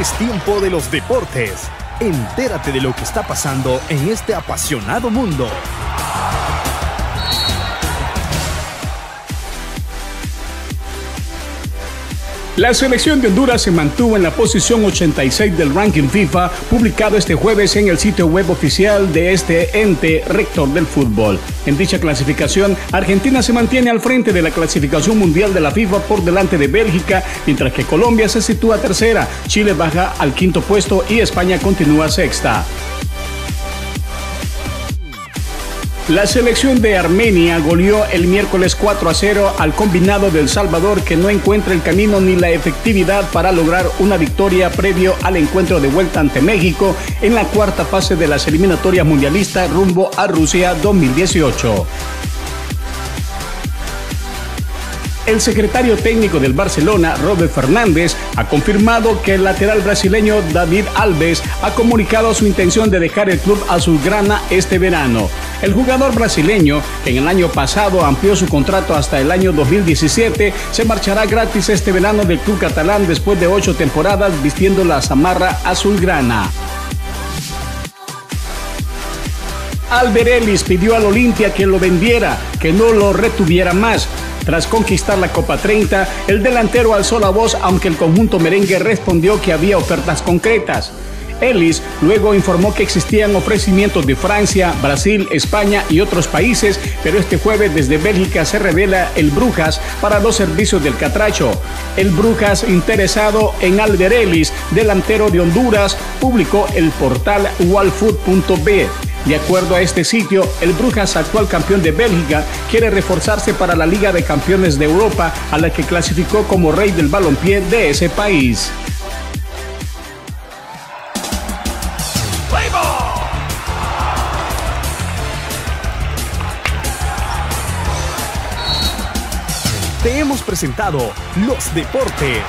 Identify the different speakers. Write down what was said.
Speaker 1: Es tiempo de los deportes. Entérate de lo que está pasando en este apasionado mundo.
Speaker 2: La selección de Honduras se mantuvo en la posición 86 del ranking FIFA, publicado este jueves en el sitio web oficial de este ente rector del fútbol. En dicha clasificación, Argentina se mantiene al frente de la clasificación mundial de la FIFA por delante de Bélgica, mientras que Colombia se sitúa tercera, Chile baja al quinto puesto y España continúa sexta. La selección de Armenia goleó el miércoles 4 a 0 al combinado del Salvador que no encuentra el camino ni la efectividad para lograr una victoria previo al encuentro de vuelta ante México en la cuarta fase de las eliminatorias mundialistas rumbo a Rusia 2018. El secretario técnico del Barcelona, Robert Fernández, ha confirmado que el lateral brasileño David Alves ha comunicado su intención de dejar el club azulgrana este verano. El jugador brasileño, que en el año pasado amplió su contrato hasta el año 2017, se marchará gratis este verano del club catalán después de ocho temporadas vistiendo la zamarra azulgrana. Alberelis pidió al Olimpia que lo vendiera, que no lo retuviera más. Tras conquistar la Copa 30, el delantero alzó la voz aunque el conjunto merengue respondió que había ofertas concretas. Ellis luego informó que existían ofrecimientos de Francia, Brasil, España y otros países, pero este jueves desde Bélgica se revela el Brujas para los servicios del Catracho. El Brujas interesado en Alder Ellis, delantero de Honduras, publicó el portal walfoot.b. De acuerdo a este sitio, el Brujas, actual campeón de Bélgica, quiere reforzarse para la Liga de Campeones de Europa, a la que clasificó como rey del balompié de ese país.
Speaker 1: Te hemos presentado los deportes.